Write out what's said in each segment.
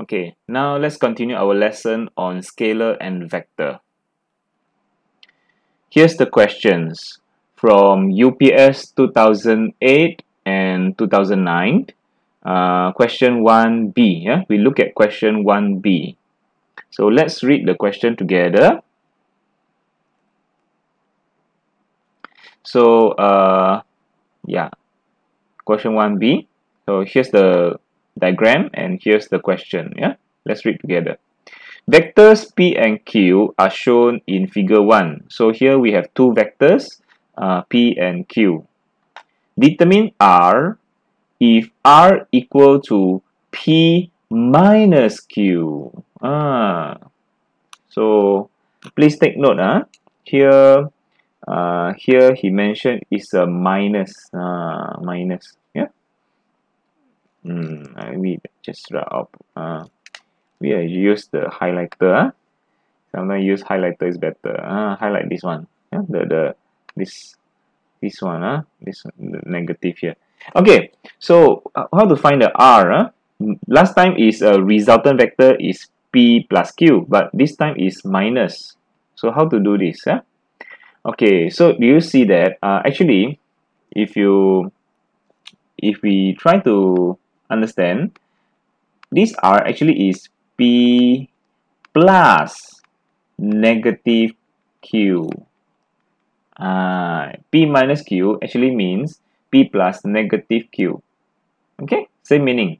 Okay, now let's continue our lesson on scalar and vector. Here's the questions from UPS 2008 and 2009. Uh, question 1b. Yeah? We look at question 1b. So let's read the question together. So, uh, yeah, question 1b. So here's the diagram and here's the question. Yeah, let's read together. Vectors P and Q are shown in figure 1. So here we have two vectors, uh, P and Q. Determine R if R equal to P minus Q. Ah, so please take note. Ah, here, uh, here he mentioned is a minus. Ah, minus. Yeah. Hmm. I just draw up. Uh, we use the highlighter. Sometimes use highlighter is better. Ah, highlight this one. Yeah. The the this this one. Ah, this negative here. Okay. So uh, how to find the R? Ah? Last time is a resultant vector is P plus Q, but this time is minus. So how to do this? Huh? Okay, so do you see that? Uh, actually, if you if we try to understand, this R actually is P plus negative Q. Uh, P minus Q actually means P plus negative Q. Okay, same meaning.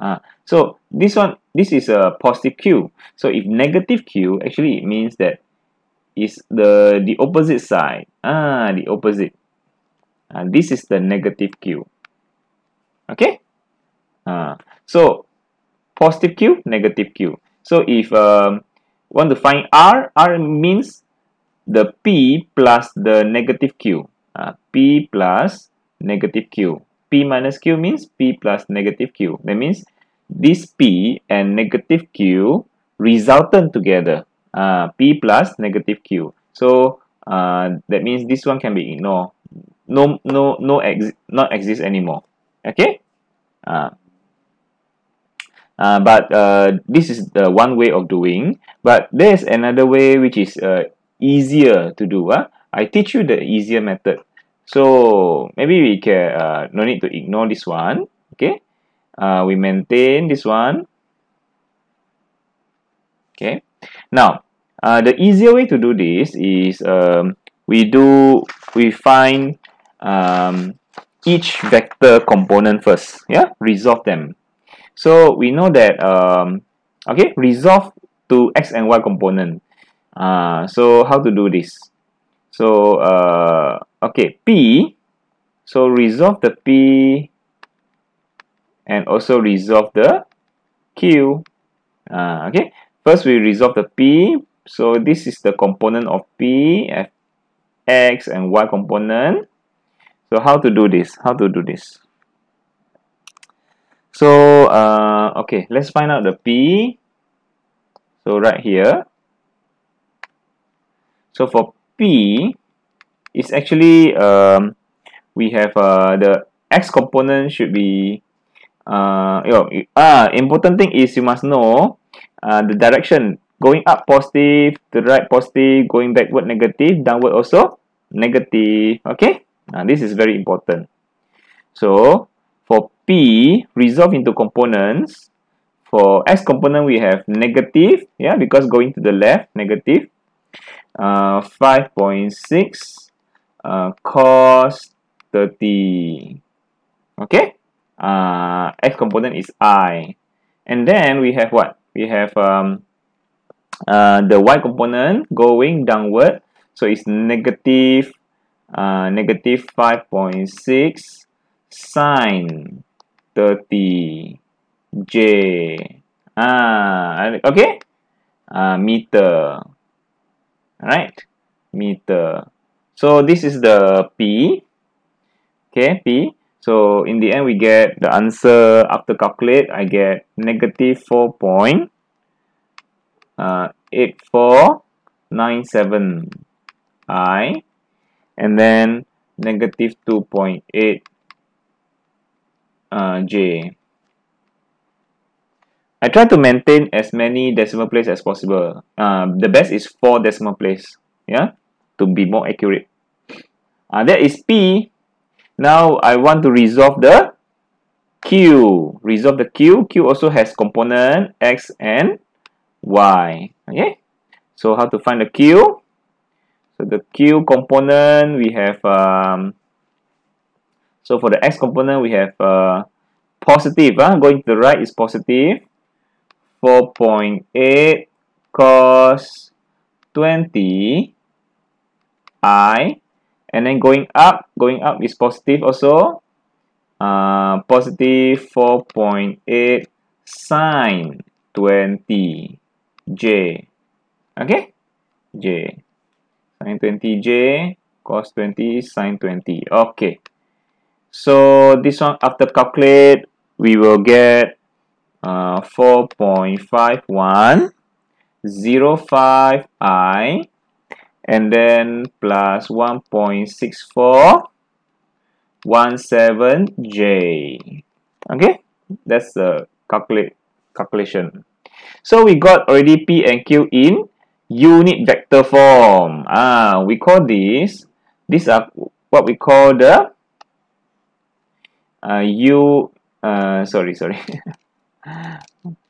Uh, so this one, this is a positive Q. So if negative Q, actually it means that is the, the opposite side. Ah, the opposite. Uh, this is the negative Q. Okay? Uh, so positive Q, negative Q. So if um, want to find R, R means the P plus the negative Q. Uh, P plus negative Q. P minus Q means P plus negative Q. That means this P and negative Q resultant together. Uh, P plus negative Q. So uh, that means this one can be ignored. No, no, no, ex not exist anymore. Okay. Uh, uh, but uh, this is the one way of doing. But there's another way which is uh, easier to do. Uh? I teach you the easier method. So maybe we can uh, no need to ignore this one. Okay, uh, we maintain this one. Okay, now uh, the easier way to do this is um, we do we find um, each vector component first. Yeah, resolve them. So we know that um, okay, resolve to x and y component. Uh, so how to do this? So uh, okay, P. So resolve the P and also resolve the Q. Uh, okay, first we resolve the P. So this is the component of P, F, X and Y component. So how to do this? How to do this? So uh, okay, let's find out the P. So right here. So for P, it's actually um, we have uh, the X component should be uh, you know, ah, important thing is you must know uh, the direction going up positive, the right positive, going backward negative, downward also negative. Okay, uh, this is very important. So for P, resolve into components. For X component, we have negative, yeah, because going to the left, negative. Uh, 5.6 uh, cos 30. Okay uh, x component is i and then we have what we have um, uh, the y component going downward so it's negative uh, negative 5.6 sine 30 j. Ah okay. Uh, meter. Right meter. So this is the p. Okay p. So in the end, we get the answer after calculate. I get negative 4.8497 uh, I and then negative 2.8 uh, J. I try to maintain as many decimal place as possible. Uh, the best is four decimal place, yeah, to be more accurate. Uh, that is P. Now I want to resolve the Q. Resolve the Q. Q also has component X and Y. Okay. So how to find the Q? So the Q component we have um, so for the X component we have uh, positive. Uh, going to the right is positive. 4.8 cos 20 I. And then going up going up is positive also. Uh, positive 4.8 sine 20 J. Okay? J. Sine 20 J cos 20 sine 20 okay so this one after calculate we will get uh, 4.51 05i and then plus 1.64 17j okay? That's the calculate calculation. So we got already p and q in unit vector form. Ah we call this these are what we call the u uh, sorry sorry.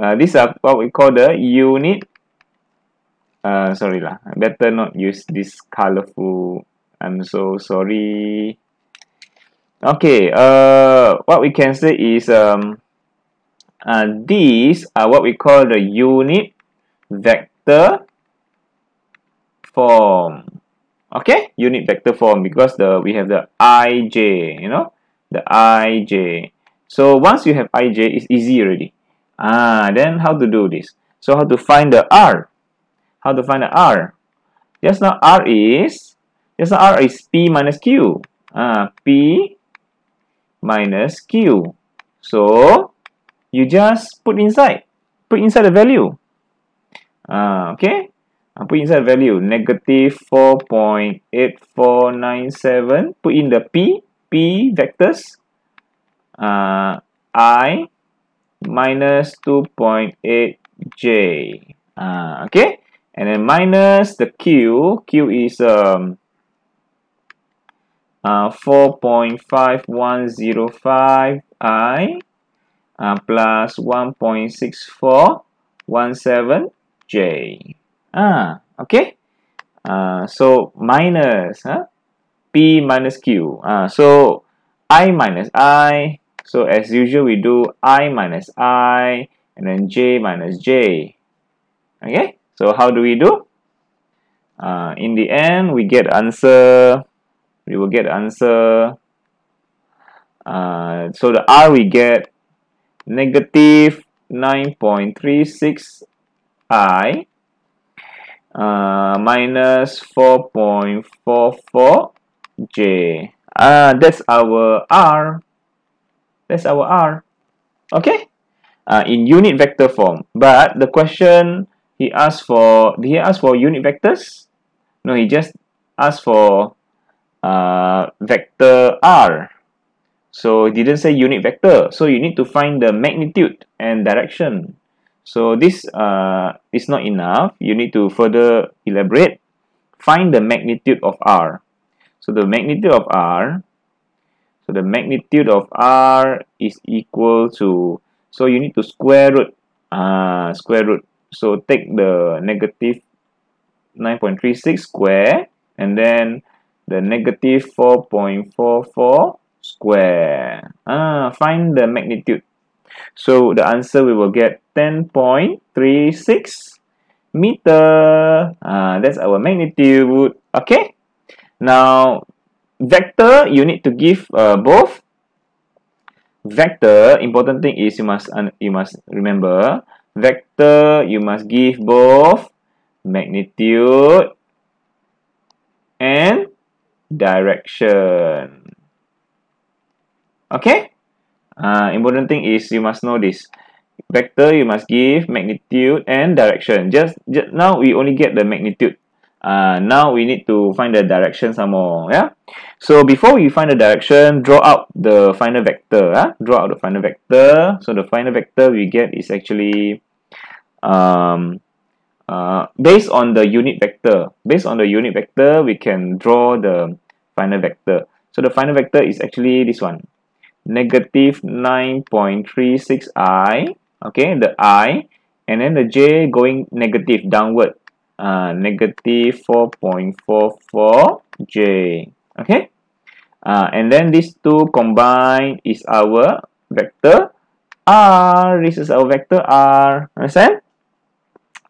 Uh, these are what we call the unit. Uh, sorry lah. Better not use this colorful I'm so sorry. Okay uh, what we can say is um, uh, these are what we call the unit vector form. Okay? Unit vector form because the we have the ij you know the ij so once you have ij, it's easy already. Ah, then how to do this? So how to find the r? How to find the r? Just now r is just now r is p minus q. Ah, p minus q. So you just put inside, put inside the value. Ah, okay. I put inside value negative 4.8497. Put in the p, p vectors uh, I minus 2.8J. Uh, okay? And then minus the Q. Q is um, uh, 4.5105I uh, plus 1.6417J. Ah, okay? Uh, so minus huh? P minus Q. Uh, so I minus I so as usual, we do i minus i and then j minus j. Okay, so how do we do? Uh, in the end, we get answer. We will get answer. Uh, so the r we get negative 9.36 i uh, minus 4.44 j. Uh, that's our r. That's our R. Okay? Uh, in unit vector form. But the question he asked for, did he ask for unit vectors? No, he just asked for uh, vector R. So he didn't say unit vector. So you need to find the magnitude and direction. So this uh, is not enough. You need to further elaborate. Find the magnitude of R. So the magnitude of R so the magnitude of r is equal to so you need to square root uh, square root. So take the negative 9.36 square and then the negative 4.44 square. Uh, find the magnitude. So the answer we will get 10.36 meter. Uh, that's our magnitude. Okay now vector you need to give uh, both. Vector important thing is you must you must remember vector you must give both magnitude and direction. Okay? Uh, important thing is you must know this. Vector you must give magnitude and direction. Just, just now we only get the magnitude Uh, now we need to find the direction some more. Yeah. So before we find the direction, draw out the final vector. Huh? Draw out the final vector. So the final vector we get is actually um, uh, based on the unit vector. Based on the unit vector, we can draw the final vector. So the final vector is actually this one. Negative 9.36i. Okay, the i. And then the j going negative downward uh, negative 4.44j. Okay? Uh, and then these two combined is our vector r. This is our vector r. Understand?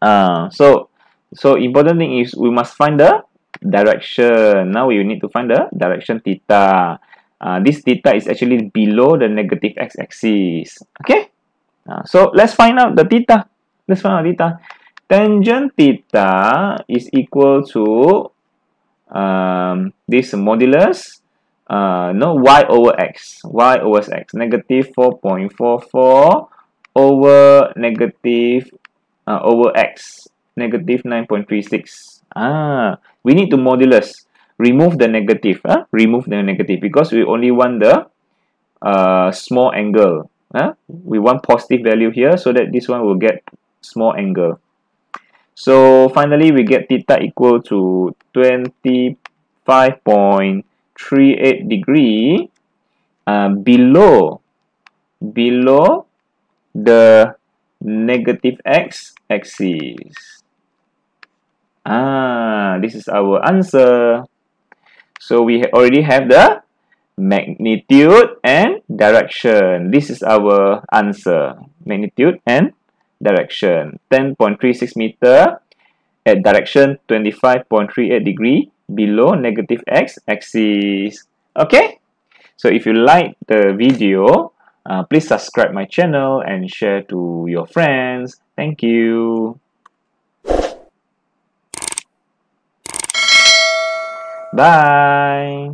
Uh, so, so important thing is we must find the direction. Now we need to find the direction theta. Uh, this theta is actually below the negative x-axis. Okay? Uh, so let's find out the theta. Let's find out theta tangent theta is equal to um, this modulus uh, no y over x y over x negative 4.44 over negative uh, over x negative 9.36 ah we need to modulus remove the negative huh? remove the negative because we only want the uh, small angle huh? we want positive value here so that this one will get small angle so finally, we get theta equal to 25.38 degree uh, below below the negative x axis. Ah, this is our answer. So we already have the magnitude and direction. This is our answer. Magnitude and direction. 10.36 meter at direction 25.38 degree below negative x axis. Okay? So if you like the video uh, please subscribe my channel and share to your friends. Thank you. Bye